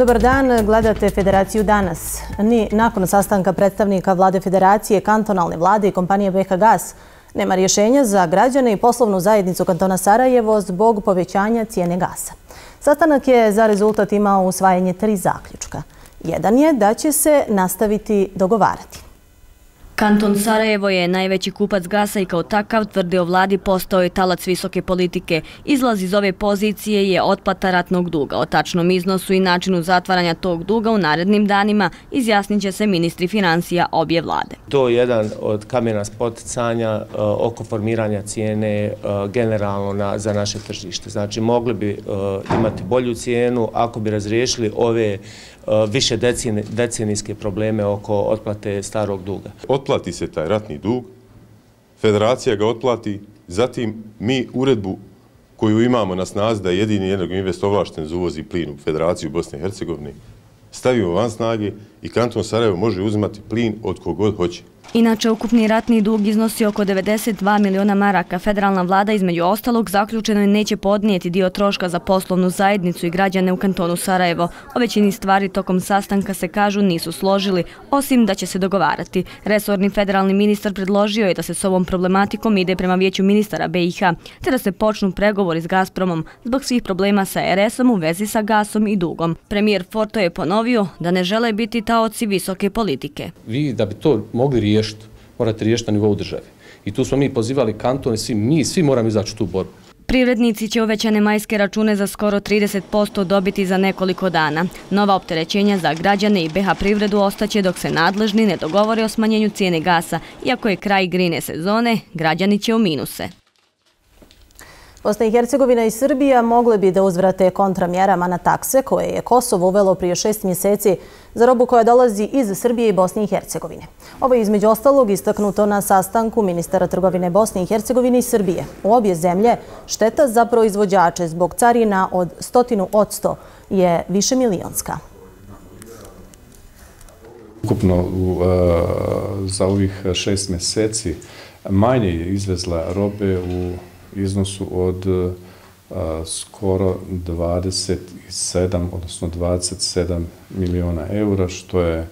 Dobar dan, gledate Federaciju danas. Ni nakon sastanka predstavnika vlade Federacije, kantonalne vlade i kompanije BH Gas nema rješenja za građane i poslovnu zajednicu kantona Sarajevo zbog povećanja cijene gasa. Sastanak je za rezultat imao usvajanje tri zaključka. Jedan je da će se nastaviti dogovarati. Kanton Sarajevo je najveći kupac gasa i kao takav tvrdi o vladi postao je talac visoke politike. Izlaz iz ove pozicije je otplata ratnog duga. O tačnom iznosu i načinu zatvaranja tog duga u narednim danima izjasnit će se ministri financija obje vlade. To je jedan od kamena spoticanja e, oko formiranja cijene e, generalno generalno za naše tržište. Znači, mogli bi e, imati bolju cijenu ako bi razriješili ove E, više decenijske probleme oko otplate starog duga. Otplati se taj ratni dug, federacija ga otplati, zatim mi uredbu koju imamo na snazi da je jedini jednog invest ovlašten za uvoz i plin u Federaciju Bosne i Hercegovine, stavimo van snage i kanton Sarajevo može uzimati plin od kogod hoće. Inače, ukupni ratni dug iznosi oko 92 miliona maraka. Federalna vlada između ostalog zaključeno je neće podnijeti dio troška za poslovnu zajednicu i građane u kantonu Sarajevo. O većini stvari tokom sastanka se kažu nisu složili, osim da će se dogovarati. Resorni federalni ministar predložio je da se s ovom problematikom ide prema vijeću ministara BiH, te da se počnu pregovori s Gazpromom zbog svih problema sa RS-om u vezi sa gasom i dugom. Premijer Forto je ponovio da ne žele biti taoci visoke politike. Vi da bi to mogli riješiti riješiti, morate riješiti na nivou države. I tu smo mi pozivali kantone, svi, mi svi moramo izaći tu borbu. Privrednici će uvećane majske račune za skoro 30% dobiti za nekoliko dana. Nova opterećenja za građane i BH privredu ostaće dok se nadležni ne dogovore o smanjenju cijene gasa. Iako je kraj grine sezone, građani će u minuse. Bosna i Hercegovina i Srbija mogle bi da uzvrate kontramjerama na takse koje je Kosovo uvelo prije šest mjeseci za robu koja dolazi iz Srbije i Bosne i Hercegovine. Ovo je između ostalog istaknuto na sastanku ministara trgovine Bosne i Hercegovine i Srbije. U obje zemlje šteta za proizvođače zbog carina od stotinu od sto je više milionska. Ukupno e, za ovih šest mjeseci manje je izvezla robe u iznosu od e, skoro 27, odnosno 27 miliona eura, što je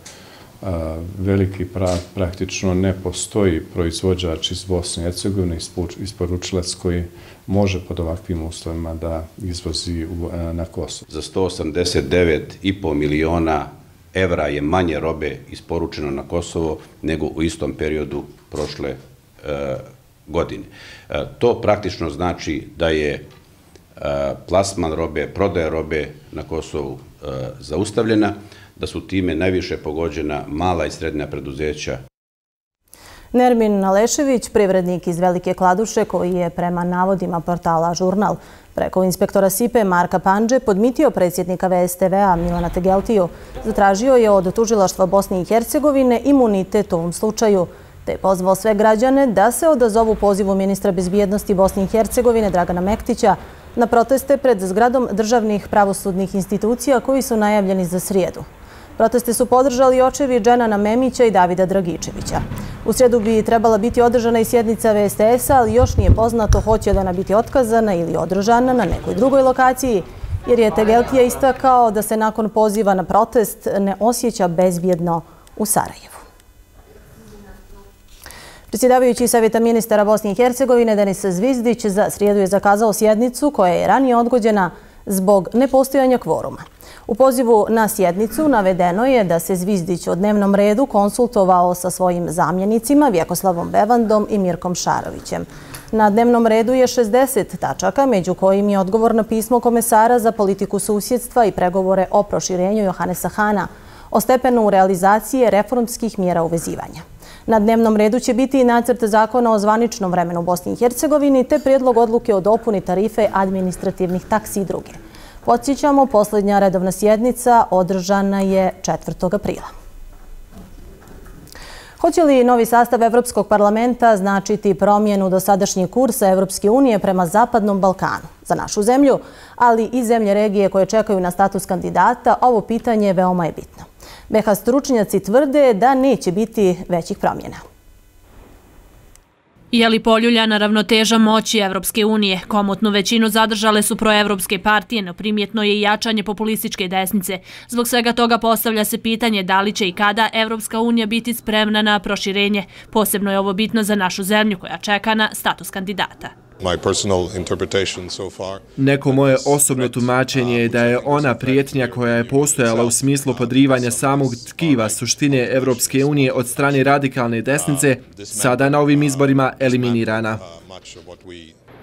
veliki pra, praktično ne postoji proizvođač iz Bosne i Hercegovine, isporučilac koji može pod ovakvim uslovima da izvozi u, e, na Kosovo. Za 189,5 miliona evra je manje robe isporučeno na Kosovo nego u istom periodu prošle e, godine. E, to praktično znači da je e, plasman robe, prodaja robe na Kosovu e, zaustavljena, da su time najviše pogođena mala i srednja preduzeća. Nermin Nalešević, privrednik iz Velike Kladuše, koji je prema navodima portala Žurnal preko inspektora SIPE Marka Panđe podmitio predsjednika VSTV-a Milana Tegeltiju, zatražio je od tužilaštva Bosne i Hercegovine imunitet u ovom slučaju te je pozvao sve građane da se odazovu pozivu ministra bezbijednosti Bosne i Hercegovine Dragana Mektića na proteste pred zgradom državnih pravosudnih institucija koji su najavljeni za srijedu. Proteste su podržali očevi Dženana Memića i Davida Dragičevića. U srijedu bi trebala biti održana i sjednica VSTS-a, ali još nije poznato hoće li ona biti otkazana ili održana na nekoj drugoj lokaciji, jer je Tegeltija istakao da se nakon poziva na protest ne osjeća bezbjedno u Sarajevu. Predsjedavajući savjeta ministara Bosne i Hercegovine Denis Zvizdić za srijedu je zakazao sjednicu koja je ranije odgođena zbog nepostojanja kvoruma. U pozivu na sjednicu navedeno je da se Zvizdić o dnevnom redu konsultovao sa svojim zamjenicima Vjekoslavom Bevandom i Mirkom Šarovićem. Na dnevnom redu je 60 tačaka, među kojim je odgovor na pismo komesara za politiku susjedstva i pregovore o proširenju Johanesa Hana o stepenu realizacije reformskih mjera uvezivanja. Na dnevnom redu će biti i nacrt zakona o zvaničnom vremenu u Bosni i Hercegovini te prijedlog odluke o dopuni tarife administrativnih taksi i druge. Podsjećamo, posljednja redovna sjednica održana je 4. aprila. Hoće li novi sastav Evropskog parlamenta značiti promjenu do sadašnjeg kursa Evropske unije prema Zapadnom Balkanu za našu zemlju, ali i zemlje regije koje čekaju na status kandidata, ovo pitanje veoma je bitno. Meha stručnjaci tvrde da neće biti većih promjena. Je li poljuljana ravnoteža moći Evropske unije? Komotnu većinu zadržale su proevropske partije, no primjetno je i jačanje populističke desnice. Zbog svega toga postavlja se pitanje da li će i kada Evropska unija biti spremna na proširenje. Posebno je ovo bitno za našu zemlju koja čeka na status kandidata. Neko moje osobno tumačenje je da je ona prijetnja koja je postojala u smislu podrivanja samog tkiva suštine Evropske unije od strane radikalne desnice sada na ovim izborima eliminirana.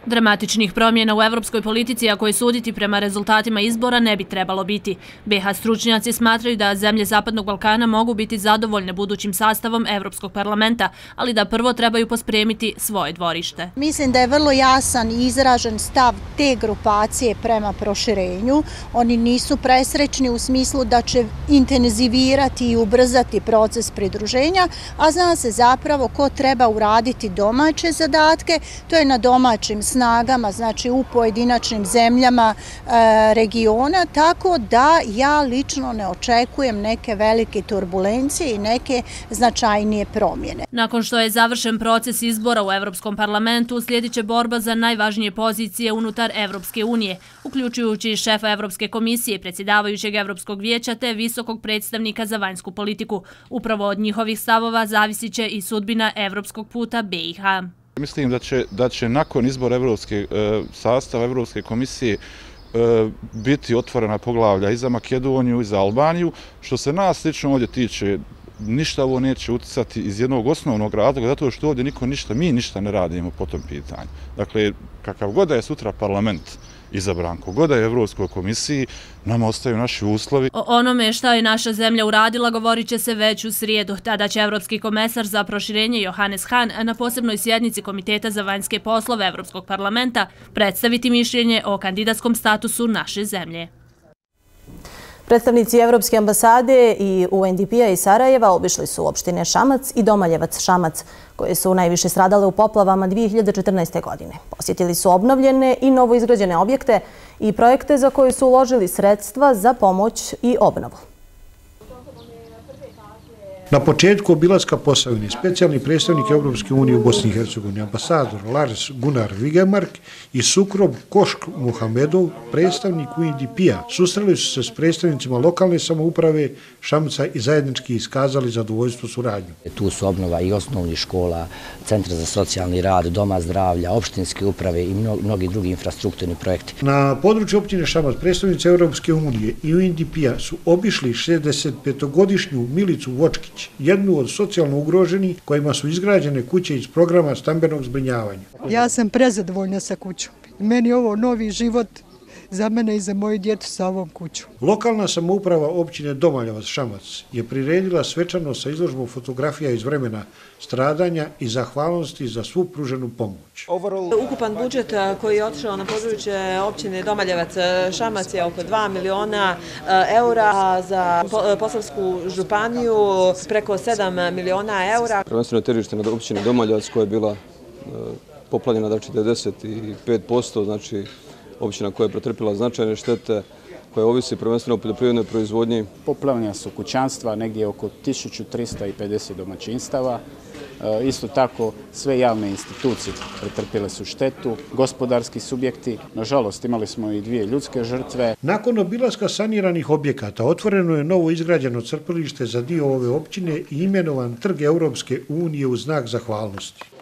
Dramatičnih promjena u evropskoj politici, a koje suditi prema rezultatima izbora, ne bi trebalo biti. BH stručnjaci smatraju da zemlje Zapadnog Balkana mogu biti zadovoljne budućim sastavom Evropskog parlamenta, ali da prvo trebaju pospremiti svoje dvorište. Mislim da je vrlo jasan i izražen stav te grupacije prema proširenju. Oni nisu presrećni u smislu da će intenzivirati i ubrzati proces pridruženja, a zna se zapravo ko treba uraditi domaće zadatke, to je na domaćim snagama, snagama, znači u pojedinačnim zemljama e, regiona, tako da ja lično ne očekujem neke velike turbulencije i neke značajnije promjene. Nakon što je završen proces izbora u Evropskom parlamentu, slijedit će borba za najvažnije pozicije unutar Evropske unije, uključujući šefa Evropske komisije, predsjedavajućeg Evropskog vijeća te visokog predstavnika za vanjsku politiku. Upravo od njihovih stavova zavisit će i sudbina Evropskog puta BiH. Mislim da će, da će nakon izbora Evropske, e, sastava Evropske komisije e, biti otvorena poglavlja i za Makedoniju i za Albaniju. Što se nas slično ovdje tiče, ništa ovo neće uticati iz jednog osnovnog razloga, zato što ovdje niko ništa, mi ništa ne radimo po tom pitanju. Dakle, kakav god je sutra parlament, izabran kogoda je Evropskoj komisiji, nam ostaju naši uslovi. O onome šta je naša zemlja uradila govorit će se već u srijedu. Tada će Evropski komesar za proširenje Johannes Hahn na posebnoj sjednici Komiteta za vanjske poslove Evropskog parlamenta predstaviti mišljenje o kandidatskom statusu naše zemlje. Predstavnici Evropske ambasade i UNDP-a i Sarajeva obišli su opštine Šamac i Domaljevac Šamac, koje su najviše stradale u poplavama 2014. godine. Posjetili su obnovljene i novoizgrađene objekte i projekte za koje su uložili sredstva za pomoć i obnovu. Na početku obilaska Posavine, specijalni predstavnik Evropske unije u Bosni i Hercegovini, ambasador Lars Gunnar Vigemark i Sukrob Košk Muhamedov, predstavnik UNDP-a, sustrali su se s predstavnicima lokalne samouprave Šamca i zajednički iskazali zadovoljstvo suradnju. Tu su obnova i osnovnih škola, Centra za socijalni rad, Doma zdravlja, opštinske uprave i mnogi drugi infrastrukturni projekti. Na području općine Šamac, predstavnice Evropske unije i UNDP-a su obišli 65-godišnju Milicu Vočkić, jednu od socijalno ugroženi kojima su izgrađene kuće iz programa stambenog zbrinjavanja. Ja sam prezadovoljna sa kućom. Meni ovo novi život za mene i za moju djetu sa ovom kuću. Lokalna samouprava općine Domaljavac Šamac je priredila svečano sa izložbom fotografija iz vremena stradanja i zahvalnosti za svu pruženu pomoć. Ukupan budžet koji je otišao na područje općine Domaljevac Šamac je oko 2 miliona eura, a za Poslavsku županiju preko 7 miliona eura. Prvenstveno terište na općini Domaljevac koja je bila poplanjena znači 95%, znači općina koja je pretrpila značajne štete, koja ovisi prvenstveno o poljoprivrednoj proizvodnji. Poplavljena su kućanstva, negdje oko 1350 domaćinstava. E, isto tako, sve javne institucije pretrpile su štetu, gospodarski subjekti. Nažalost, imali smo i dvije ljudske žrtve. Nakon obilaska saniranih objekata, otvoreno je novo izgrađeno crpilište za dio ove općine i imenovan Trg Europske unije u znak zahvalnosti.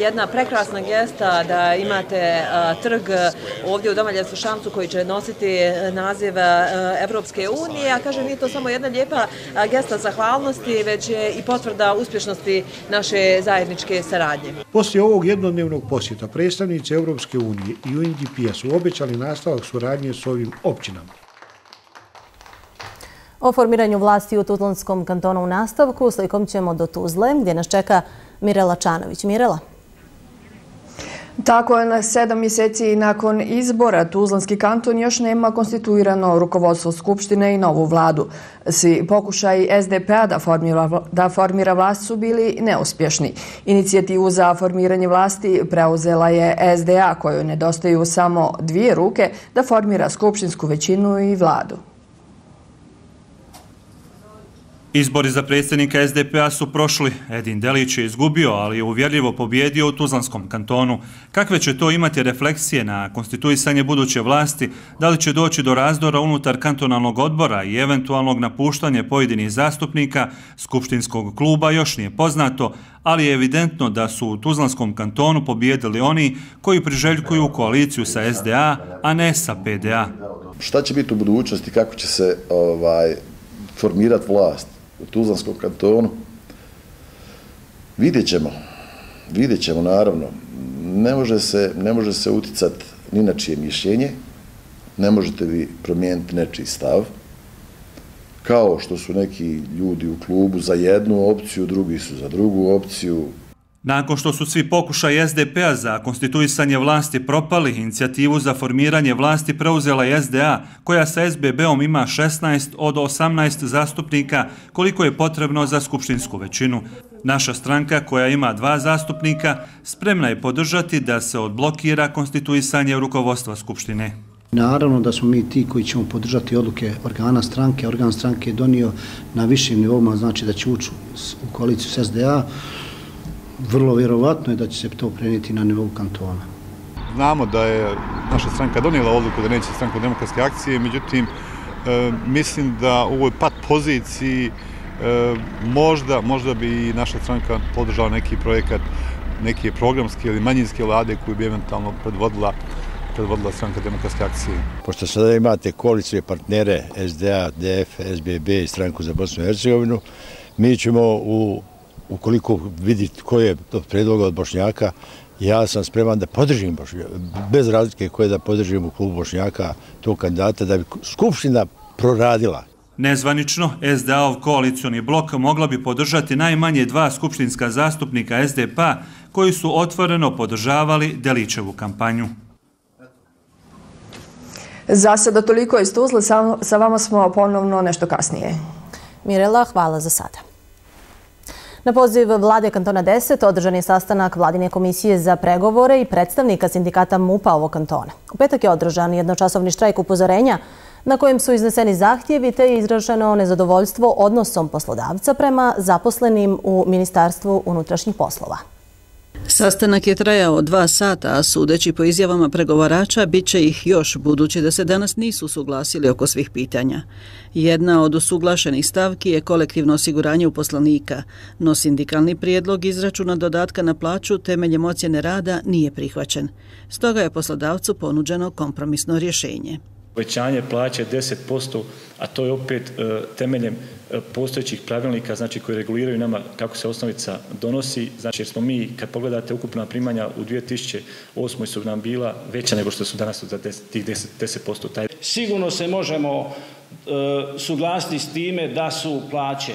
Jedna prekrasna gesta da imate trg ovdje u Domaljevstvu Šamcu koji će nositi naziv Evropske unije, a kaže nije to samo jedna lijepa gesta zahvalnosti, već je i potvrda uspješnosti naše zajedničke saradnje. Poslije ovog jednodnevnog posjeta predstavnice Evropske unije i UNDP-a su obećali nastavak suradnje s ovim općinama. O formiranju vlasti u Tuzlanskom kantonu u nastavku slikom ćemo do Tuzle gdje nas čeka Mirela Čanović. Mirela. Tako je na sedam mjeseci nakon izbora Tuzlanski kanton još nema konstituirano rukovodstvo Skupštine i novu vladu. Svi pokušaj SDP-a da formira, da formira vlast su bili neuspješni. Inicijativu za formiranje vlasti preuzela je SDA kojoj nedostaju samo dvije ruke da formira Skupštinsku većinu i vladu. Izbori za predsjednika SDP-a su prošli. Edin Delić je izgubio, ali je uvjerljivo pobjedio u Tuzlanskom kantonu. Kakve će to imati refleksije na konstituisanje buduće vlasti? Da li će doći do razdora unutar kantonalnog odbora i eventualnog napuštanja pojedinih zastupnika Skupštinskog kluba još nije poznato, ali je evidentno da su u Tuzlanskom kantonu pobjedili oni koji priželjkuju koaliciju sa SDA, a ne sa PDA. Šta će biti u budućnosti, kako će se ovaj, formirati vlast? U Tuzlanskom kantonu. Vidjet ćemo, vidjet ćemo naravno. Ne može se, ne može se uticati ni na čije mišljenje, ne možete vi promijeniti nečiji stav, kao što su neki ljudi u klubu za jednu opciju, drugi su za drugu opciju, Nakon što su svi pokušaj SDP-a za konstituisanje vlasti propali, inicijativu za formiranje vlasti preuzela je SDA, koja sa SBB-om ima 16 od 18 zastupnika, koliko je potrebno za skupštinsku većinu. Naša stranka, koja ima dva zastupnika, spremna je podržati da se odblokira konstituisanje rukovodstva skupštine. Naravno da smo mi ti koji ćemo podržati odluke organa stranke. Organ stranke je donio na višim nivoma, znači da će ući u koaliciju s SDA vrlo vjerovatno je da će se to prenijeti na nivou kantona. Znamo da je naša stranka donijela odluku da neće stranku demokratske akcije, međutim, e, mislim da u ovoj pat poziciji e, možda, možda bi naša stranka podržala neki projekat, neke programske ili manjinske vlade koji bi eventualno predvodila predvodila stranka demokratske akcije. Pošto sada imate koalicije partnere SDA, DF, SBB i stranku za Bosnu i Hercegovinu, mi ćemo u ukoliko vidi ko je to predloga od Bošnjaka, ja sam spreman da podržim Bošnjaka, bez razlike koje da podržim u klubu Bošnjaka tog kandidata, da bi Skupština proradila. Nezvanično, SDA-ov koalicioni blok mogla bi podržati najmanje dva skupštinska zastupnika SDP-a koji su otvoreno podržavali Delićevu kampanju. Za sada toliko iz Tuzle, sa vama smo ponovno nešto kasnije. Mirela, hvala za sada. Na poziv vlade kantona 10 održan je sastanak vladine komisije za pregovore i predstavnika sindikata MUPA ovog kantona. U petak je održan jednočasovni štrajk upozorenja na kojem su izneseni zahtjevi te je izraženo nezadovoljstvo odnosom poslodavca prema zaposlenim u Ministarstvu unutrašnjih poslova. Sastanak je trajao dva sata, a sudeći po izjavama pregovarača, bit će ih još, budući da se danas nisu suglasili oko svih pitanja. Jedna od usuglašenih stavki je kolektivno osiguranje uposlanika, no sindikalni prijedlog izračuna dodatka na plaću temeljem ocjene rada nije prihvaćen. Stoga je poslodavcu ponuđeno kompromisno rješenje povećanje plaće 10%, a to je opet e, temeljem e, postojećih pravilnika znači koji reguliraju nama kako se osnovica donosi. Znači jer smo mi, kad pogledate ukupna primanja u 2008. su nam bila veća nego što su danas za tih 10%. Taj... Sigurno se možemo e, suglasiti s time da su plaće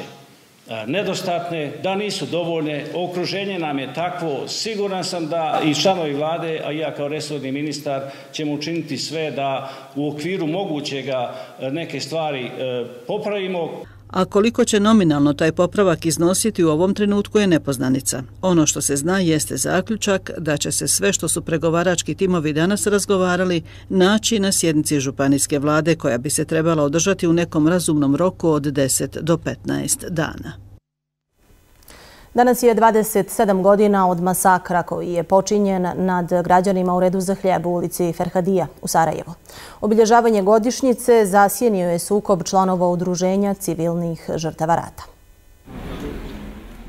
nedostatne, da nisu dovoljne, okruženje nam je takvo, siguran sam da i članovi vlade, a ja kao resorni ministar, ćemo učiniti sve da u okviru mogućega neke stvari popravimo. A koliko će nominalno taj popravak iznositi u ovom trenutku je nepoznanica. Ono što se zna jeste zaključak da će se sve što su pregovarački timovi danas razgovarali naći na sjednici županijske vlade koja bi se trebala održati u nekom razumnom roku od 10 do 15 dana. Danas je 27 godina od masakra koji je počinjen nad građanima u redu za hljeb u ulici Ferhadija u Sarajevo. Obilježavanje godišnjice zasjenio je sukob članova udruženja civilnih žrtava rata.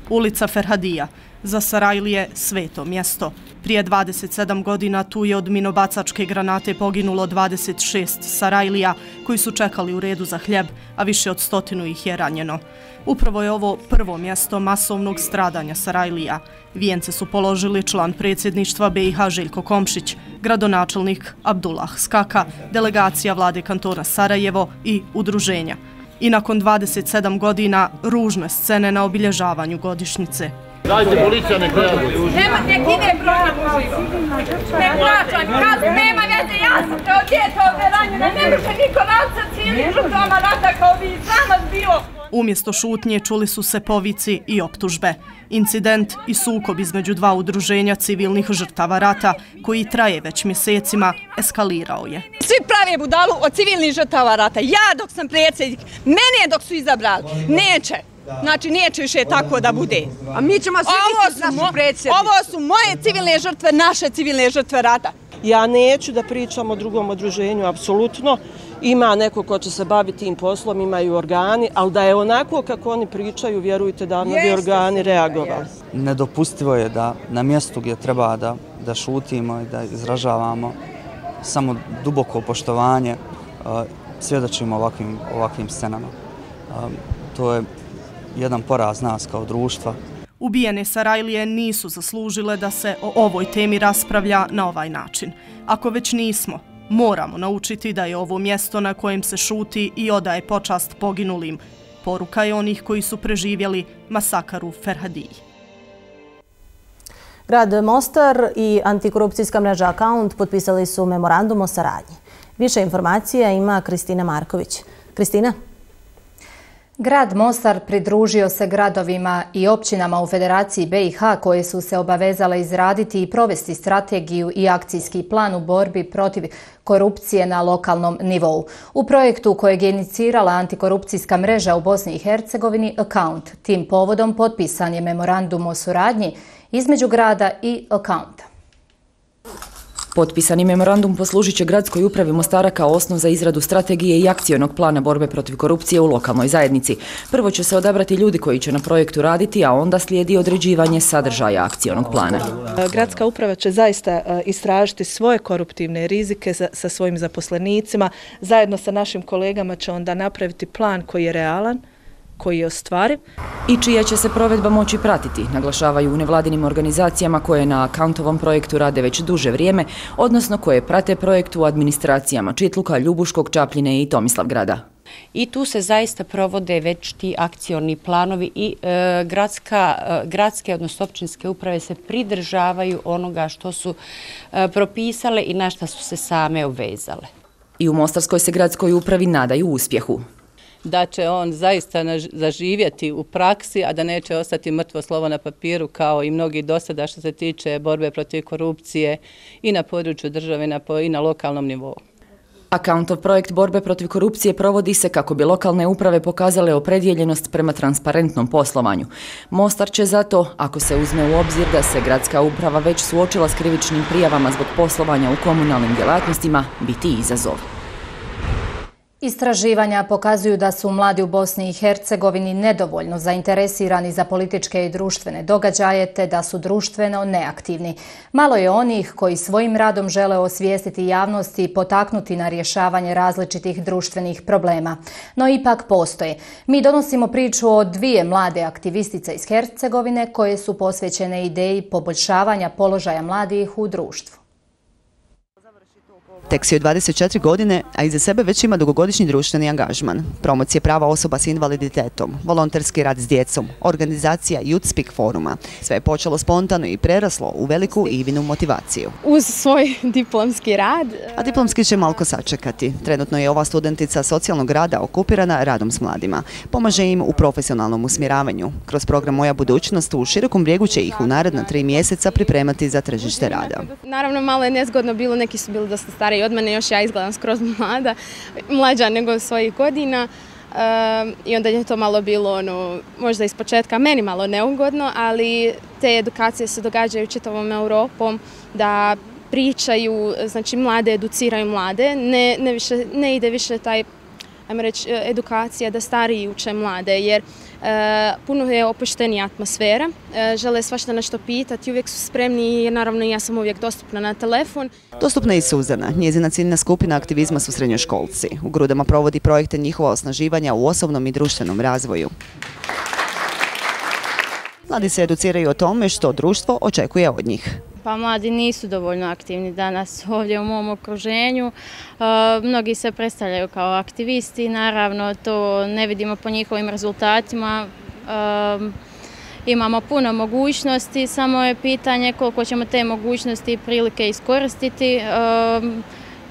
Ulica Ferhadija za Sarajlije sveto mjesto. Prije 27 godina tu je od minobacačke granate poginulo 26 Sarajlija koji su čekali u redu za hljeb, a više od stotinu ih je ranjeno. Upravo je ovo prvo mjesto masovnog stradanja Sarajlija. Vijence su položili član predsjedništva BiH Željko Komšić, gradonačelnik Abdullah Skaka, delegacija vlade kantona Sarajevo i udruženja. I nakon 27 godina ružne scene na obilježavanju godišnjice. Dajte policija nek reaguje. Nema, nek ide program Ne plaćam, kaz, nema veze, ja sam kao djeta ovdje ranjena. Ne može niko valca cijeli žrtvama rata kao vi, sama bio. Umjesto šutnje čuli su se povici i optužbe. Incident i sukob između dva udruženja civilnih žrtava rata, koji traje već mjesecima, eskalirao je. Svi prave budalu od civilnih žrtava rata. Ja dok sam predsjednik, mene dok su izabrali, neće. Znači, neće više tako da bude. A mi ćemo svi biti naši predsjednici. Ovo su moje civilne žrtve, naše civilne žrtve rata. Ja neću da pričam o drugom odruženju, apsolutno. Ima neko ko će se baviti tim poslom, imaju organi, ali da je onako kako oni pričaju, vjerujte da ne bi organi reagovali. Nedopustivo je da na mjestu gdje treba da, da šutimo i da izražavamo samo duboko poštovanje, svjedočimo ovakvim, ovakvim scenama. To je jedan poraz nas kao društva. Ubijene Sarajlije nisu zaslužile da se o ovoj temi raspravlja na ovaj način. Ako već nismo, moramo naučiti da je ovo mjesto na kojem se šuti i odaje počast poginulim. Poruka je onih koji su preživjeli masakaru Ferhadiji. Grad Mostar i antikorupcijska mreža Account potpisali su memorandum o saradnji. Više informacija ima Kristina Marković. Kristina? Grad Mostar pridružio se gradovima i općinama u Federaciji BiH koje su se obavezale izraditi i provesti strategiju i akcijski plan u borbi protiv korupcije na lokalnom nivou. U projektu kojeg je inicirala antikorupcijska mreža u Bosni i Hercegovini Account, tim povodom potpisan je memorandum o suradnji između grada i Account. Potpisani memorandum poslužit će gradskoj upravi Mostara kao osnov za izradu strategije i akcijonog plana borbe protiv korupcije u lokalnoj zajednici. Prvo će se odabrati ljudi koji će na projektu raditi, a onda slijedi određivanje sadržaja akcijonog plana. E, Gradska uprava će zaista e, istražiti svoje koruptivne rizike sa svojim zaposlenicima. Zajedno sa našim kolegama će onda napraviti plan koji je realan, koji je ostvariv. I čija će se provedba moći pratiti, naglašavaju u nevladinim organizacijama koje na akantovom projektu rade već duže vrijeme, odnosno koje prate projekt u administracijama Čitluka, Ljubuškog, Čapljine i Tomislav grada. I tu se zaista provode već ti akcioni planovi i e, gradska, e, gradske, odnosno općinske uprave se pridržavaju onoga što su e, propisale i na što su se same uvezale. I u Mostarskoj se gradskoj upravi nadaju uspjehu da će on zaista zaživjeti u praksi, a da neće ostati mrtvo slovo na papiru kao i mnogi do sada što se tiče borbe protiv korupcije i na području države i na lokalnom nivou. Akauntov projekt borbe protiv korupcije provodi se kako bi lokalne uprave pokazale opredjeljenost prema transparentnom poslovanju. Mostar će zato, ako se uzme u obzir da se gradska uprava već suočila s krivičnim prijavama zbog poslovanja u komunalnim djelatnostima, biti izazov. Istraživanja pokazuju da su mladi u Bosni i Hercegovini nedovoljno zainteresirani za političke i društvene događaje, te da su društveno neaktivni. Malo je onih koji svojim radom žele osvijestiti javnosti i potaknuti na rješavanje različitih društvenih problema. No ipak postoje. Mi donosimo priču o dvije mlade aktivistice iz Hercegovine koje su posvećene ideji poboljšavanja položaja mladih u društvu. Tek si od 24 godine, a iza sebe već ima dugogodišnji društveni angažman. Promocije prava osoba s invaliditetom, volonterski rad s djecom, organizacija Youth Speak foruma. Sve je počelo spontano i preraslo u veliku Ivinu motivaciju. Uz svoj diplomski rad. A diplomski će malko sačekati. Trenutno je ova studentica socijalnog rada okupirana radom s mladima. Pomaže im u profesionalnom usmjeravanju. Kroz program Moja budućnost u širokom brijegu će ih u naredna tri mjeseca pripremati za tržište rada. Naravno, malo je nezgodno bilo, neki su bili dosta stari od mene, još ja izgledam skroz mlada, mlađa nego svojih godina. I onda je to malo bilo, ono, možda iz početka, meni malo neugodno, ali te edukacije se događaju čitavom Europom, da pričaju, znači mlade educiraju mlade, ne, ne, više, ne ide više taj, ajmo reći, e, edukacija da stariji uče mlade, jer E, puno je opuštenija atmosfera, e, žele svašta nešto pitati, uvijek su spremni i naravno ja sam uvijek dostupna na telefon. Dostupna je i Suzana, njezina ciljna skupina aktivizma su srednjoškolci. U Grudama provodi projekte njihova osnaživanja u osobnom i društvenom razvoju. Mladi se educiraju o tome što društvo očekuje od njih. Pa mladi nisu dovoljno aktivni danas ovdje u mom okruženju. E, mnogi se predstavljaju kao aktivisti, naravno to ne vidimo po njihovim rezultatima. E, imamo puno mogućnosti, samo je pitanje koliko ćemo te mogućnosti i prilike iskoristiti. E,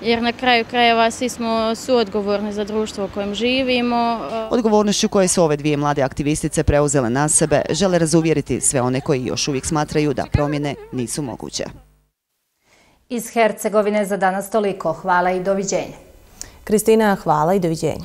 jer na kraju krajeva svi smo suodgovorni za društvo u kojem živimo. Odgovornošću koje su ove dvije mlade aktivistice preuzele na sebe, žele razuvjeriti sve one koji još uvijek smatraju da promjene nisu moguće. Iz Hercegovine za danas toliko. Hvala i doviđenja. Kristina, hvala i doviđenja.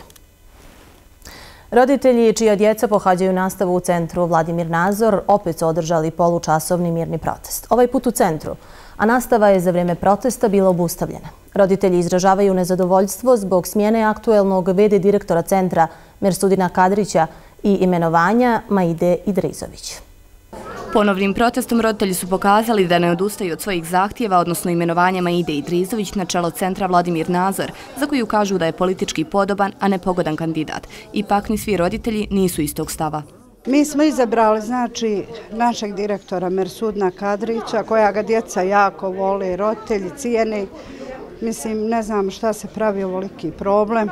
Roditelji čija djeca pohađaju nastavu u centru Vladimir Nazor opet su održali polučasovni mirni protest. Ovaj put u centru, a nastava je za vrijeme protesta bila obustavljena. Roditelji izražavaju nezadovoljstvo zbog smjene aktuelnog VD direktora centra Mersudina Kadrića i imenovanja Maide Idrizović. Ponovnim protestom roditelji su pokazali da ne odustaju od svojih zahtjeva, odnosno imenovanjama Ide Idrizović na čelo centra Vladimir Nazor, za koju kažu da je politički podoban, a ne pogodan kandidat. Ipak ni svi roditelji nisu istog stava. Mi smo izabrali znači našeg direktora Mersudna Kadrića, koja ga djeca jako vole, rotelji, cijene. Mislim, ne znam šta se pravi ovoliki problem.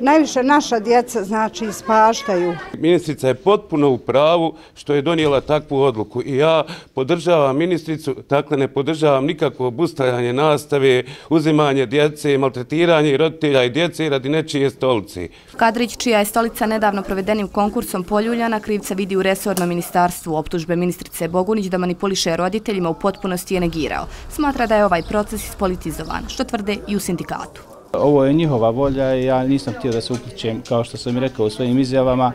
Najviše naša djeca znači ispaštaju. Ministrica je potpuno u pravu što je donijela takvu odluku i ja podržavam ministricu, dakle ne podržavam nikakvo obustavljanje nastave, uzimanje djece, maltretiranje roditelja i djece radi nečije stolice. Kadrić, čija je stolica nedavno provedenim konkursom poljuljana, krivca vidi u resornom ministarstvu optužbe ministrice Bogunić da manipuliše roditeljima u potpunosti je negirao. Smatra da je ovaj proces ispolitizovan, što tvrde i u sindikatu. Ovo je njihova volja i ja nisam htio da se upličem, kao što sam i rekao u svojim izjavama,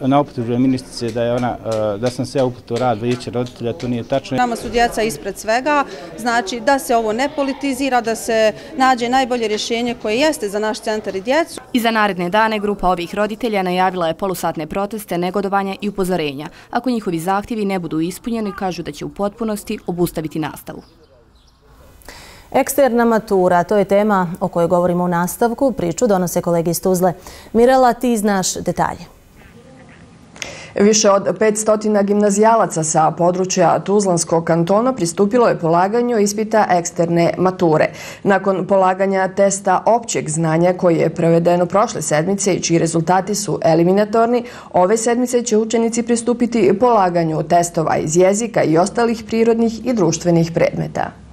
na optužbe ministrice da, je ona, e, da sam se uputio rad vijeća roditelja, to nije tačno. Nama su djeca ispred svega, znači da se ovo ne politizira, da se nađe najbolje rješenje koje jeste za naš centar i djecu. I za naredne dane grupa ovih roditelja najavila je polusatne proteste, negodovanja i upozorenja. Ako njihovi zahtjevi ne budu ispunjeni, kažu da će u potpunosti obustaviti nastavu. Eksterna matura, to je tema o kojoj govorimo u nastavku. Priču donose kolege iz Tuzle. Mirela, ti znaš detalje. Više od 500 gimnazijalaca sa područja Tuzlanskog kantona pristupilo je polaganju ispita eksterne mature. Nakon polaganja testa općeg znanja koji je prevedeno prošle sedmice i čiji rezultati su eliminatorni, ove sedmice će učenici pristupiti polaganju testova iz jezika i ostalih prirodnih i društvenih predmeta.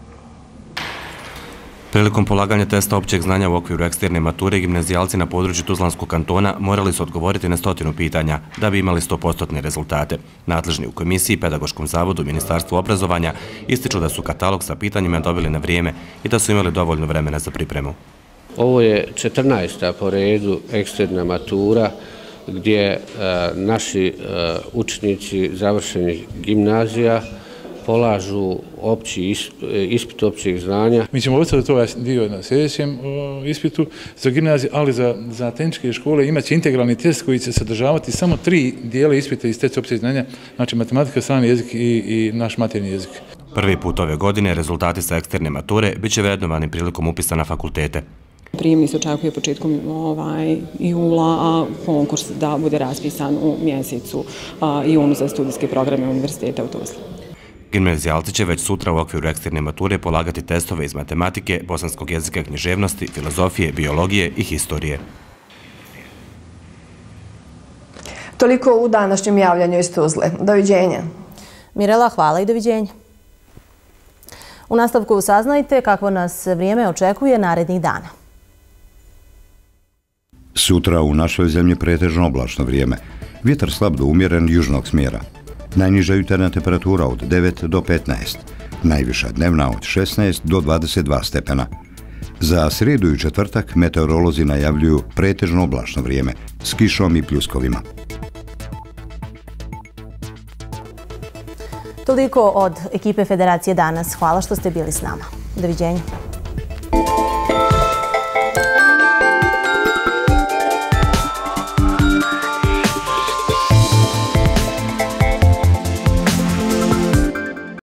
Prilikom polaganja testa općeg znanja u okviru eksterne mature, gimnazijalci na području Tuzlanskog kantona morali su odgovoriti na stotinu pitanja da bi imali 100% rezultate. Nadležni u komisiji Pedagoškom zavodu Ministarstvu obrazovanja ističu da su katalog sa pitanjima dobili na vrijeme i da su imali dovoljno vremena za pripremu. Ovo je 14. po redu eksterna matura gdje e, naši e, učenici završenih gimnazija polažu opći ispit općeg znanja. Mi ćemo ostaviti ovaj dio na sljedećem ispitu za gimnaziju, ali za, za tehničke škole imat će integralni test koji će sadržavati samo tri dijela ispita iz testa općeg znanja, znači matematika, strani jezik i, i naš materni jezik. Prvi put ove godine rezultati sa eksterne mature bit će vrednovani prilikom upisa na fakultete. Prijemni se očekuje početkom ovaj, jula, a konkurs da bude raspisan u mjesecu junu za studijske programe Univerziteta u Tuzli. Gimnazijalci će već sutra u okviru eksterne mature polagati testove iz matematike, bosanskog jezika književnosti, filozofije, biologije i historije. Toliko u današnjem javljanju iz Tuzle. Doviđenja. Mirela, hvala i doviđenja. U nastavku saznajte kako nas vrijeme očekuje narednih dana. Sutra u našoj zemlji pretežno oblačno vrijeme. Vjetar slab do umjeren južnog smjera. Najniža jutarnja temperatura od 9 do 15, najviša dnevna od 16 do 22 stepena. Za sredu i četvrtak meteorolozi najavljuju pretežno oblačno vrijeme s kišom i pljuskovima. Toliko od ekipe Federacije danas. Hvala što ste bili s nama. Doviđenja.